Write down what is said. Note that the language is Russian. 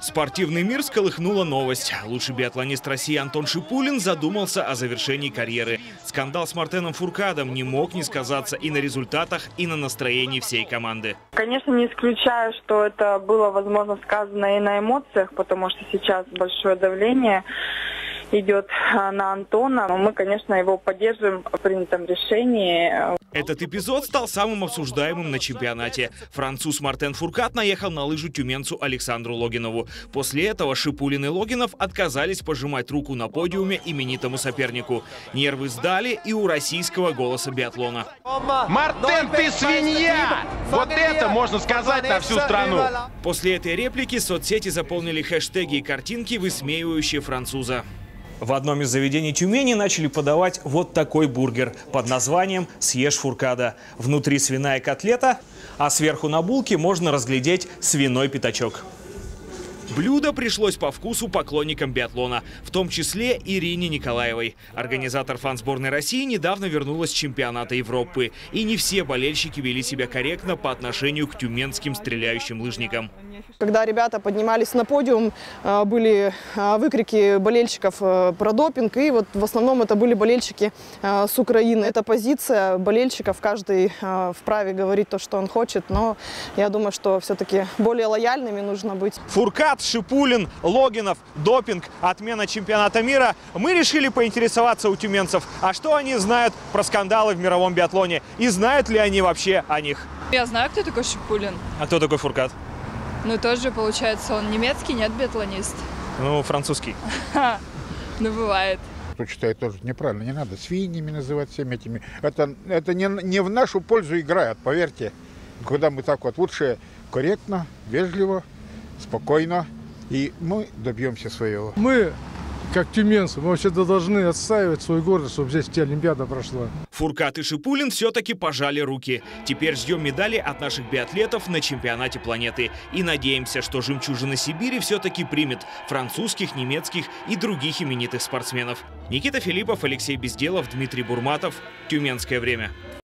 Спортивный мир сколыхнула новость. Лучший биатлонист России Антон Шипулин задумался о завершении карьеры. Скандал с Мартеном Фуркадом не мог не сказаться и на результатах, и на настроении всей команды. Конечно, не исключаю, что это было, возможно, сказано и на эмоциях, потому что сейчас большое давление идет а, на Антона. Мы, конечно, его поддерживаем в принятом решении. Этот эпизод стал самым обсуждаемым на чемпионате. Француз Мартен Фуркат наехал на лыжу тюменцу Александру Логинову. После этого Шипулин и Логинов отказались пожимать руку на подиуме именитому сопернику. Нервы сдали и у российского голоса биатлона. Мартен, ты свинья! Вот это можно сказать на всю страну. После этой реплики соцсети заполнили хэштеги и картинки, высмеивающие француза. В одном из заведений Тюмени начали подавать вот такой бургер под названием «Съешь фуркада». Внутри свиная котлета, а сверху на булке можно разглядеть свиной пятачок. Блюдо пришлось по вкусу поклонникам биатлона, в том числе Ирине Николаевой. Организатор фан-сборной России недавно вернулась с чемпионата Европы. И не все болельщики вели себя корректно по отношению к тюменским стреляющим лыжникам. Когда ребята поднимались на подиум, э, были э, выкрики болельщиков э, про допинг, и вот в основном это были болельщики с Украины. Это позиция болельщиков, каждый вправе говорить то, что он хочет, но я думаю, что все-таки более лояльными нужно быть. Фуркат, Шипулин, Логинов, допинг, отмена чемпионата мира. Мы решили поинтересоваться у тюменцев, а что они знают про скандалы в мировом биатлоне и знают ли они вообще о них. Я знаю, кто такой Шипулин. А кто такой Фуркат? Ну, тоже, получается, он немецкий, нет, биатлонист? Ну, французский. Ну, бывает. Кто читает тоже неправильно, не надо свиньями называть всеми этими. Это, это не, не в нашу пользу играет, поверьте. Когда мы так вот лучше корректно, вежливо, спокойно, и мы добьемся своего. Мы как тюменцы, мы вообще-то должны отстаивать свой город, чтобы здесь Олимпиада прошла. Фуркат и Шипулин все-таки пожали руки. Теперь ждем медали от наших биатлетов на чемпионате планеты. И надеемся, что «Жемчужина Сибири» все-таки примет французских, немецких и других именитых спортсменов. Никита Филиппов, Алексей Безделов, Дмитрий Бурматов. Тюменское время.